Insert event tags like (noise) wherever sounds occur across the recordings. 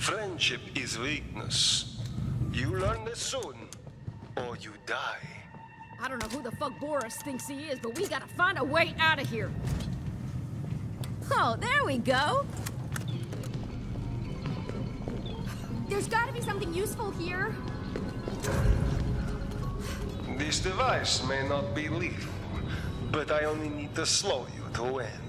Friendship is weakness. You learn this soon, or you die. I don't know who the fuck Boris thinks he is, but we gotta find a way out of here. Oh, there we go. There's gotta be something useful here. This device may not be lethal, but I only need to slow you to win.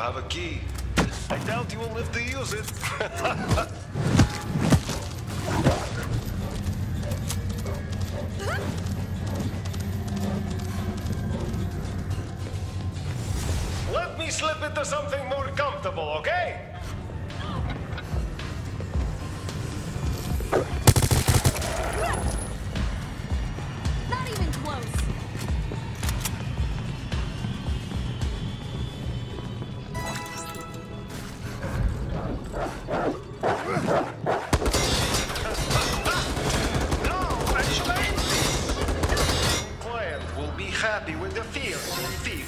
Have a key. I doubt you will live to use it. (laughs) Let me slip into something more comfortable, okay? With the feel. Be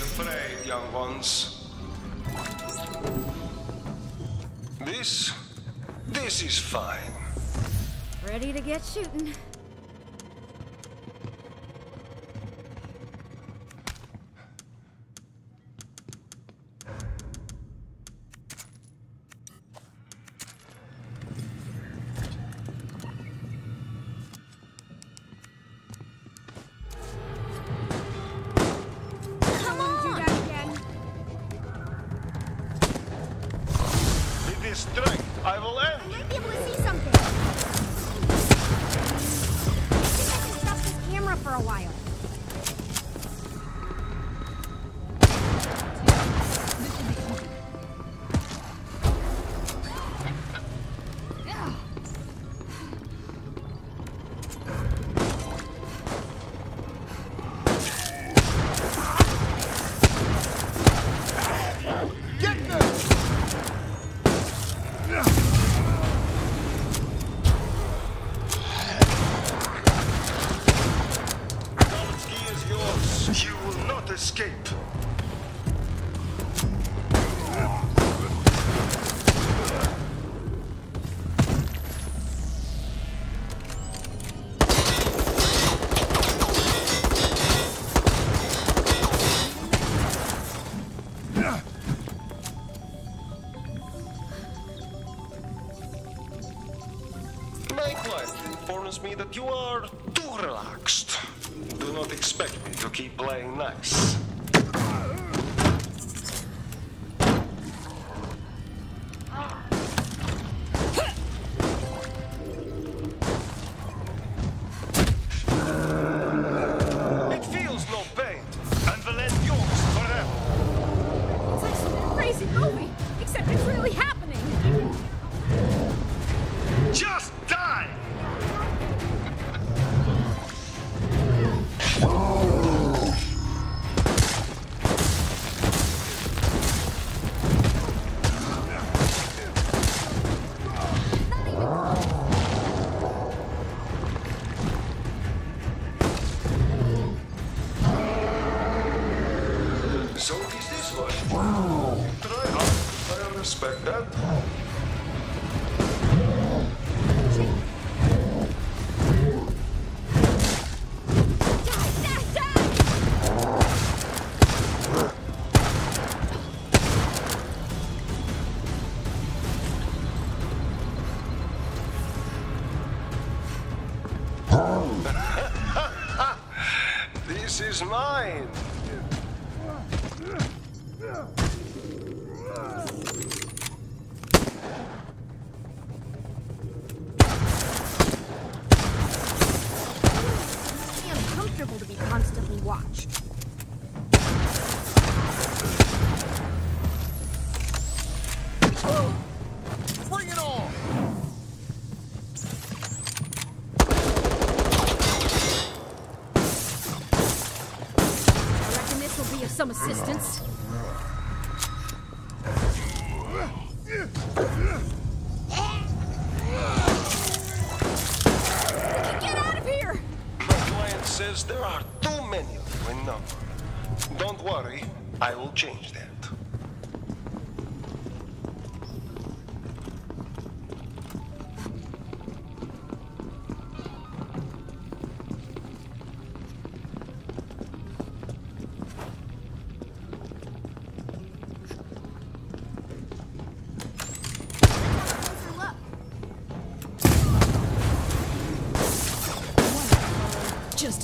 afraid, young ones. This, this is fine. Ready to get shooting. For a while. You are too relaxed. Do not expect me to keep playing nice. Respect that. This is mine. Uncomfortable to be constantly watched. There are too many of you in number. Don't worry, I will change that.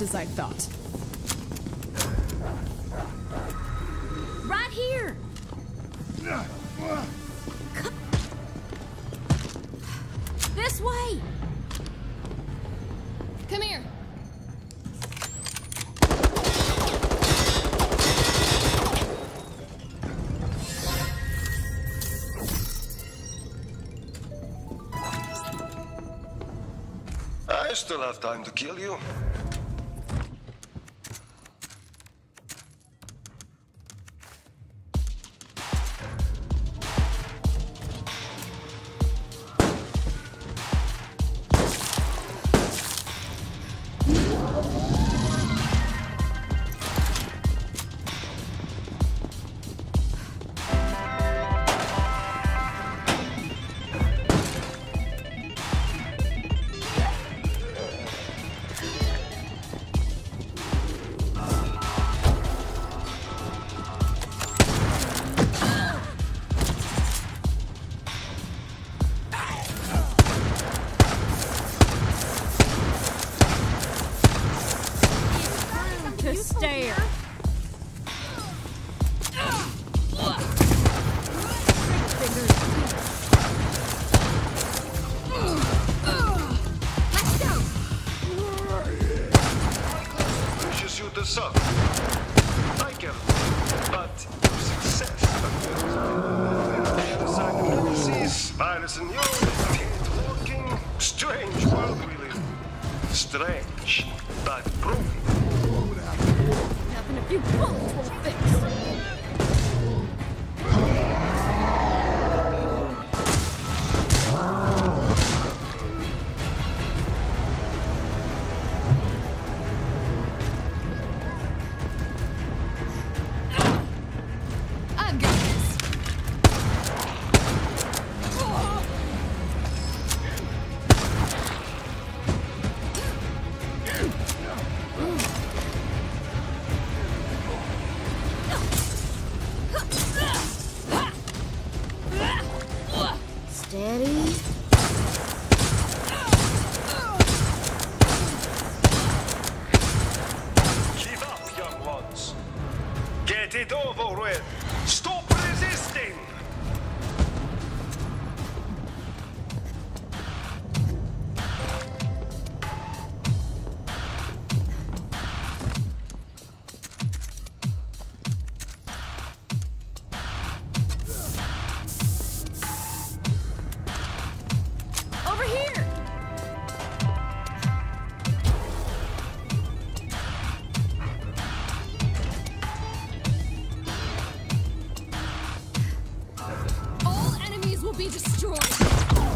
As I thought. Right here! This way! Come here. I still have time to kill you. You, working. Strange world we live. Strange, but proving. Nothing few bullets won't fix. Steady. will be destroyed.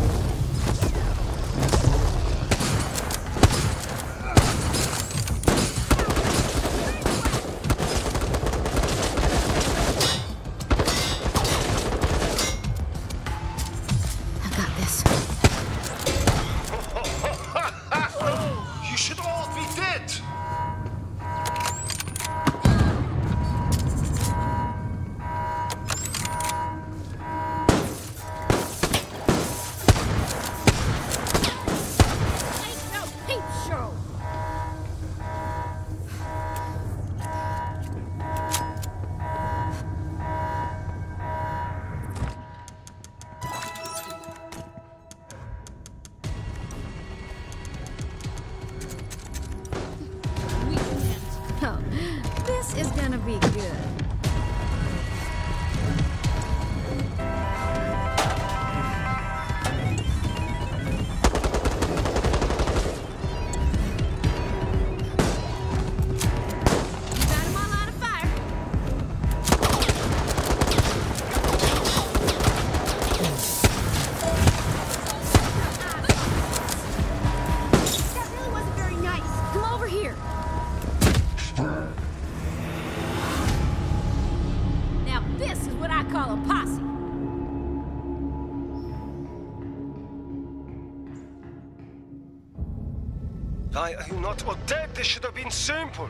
call a posse. I am not Odette. This should have been simple.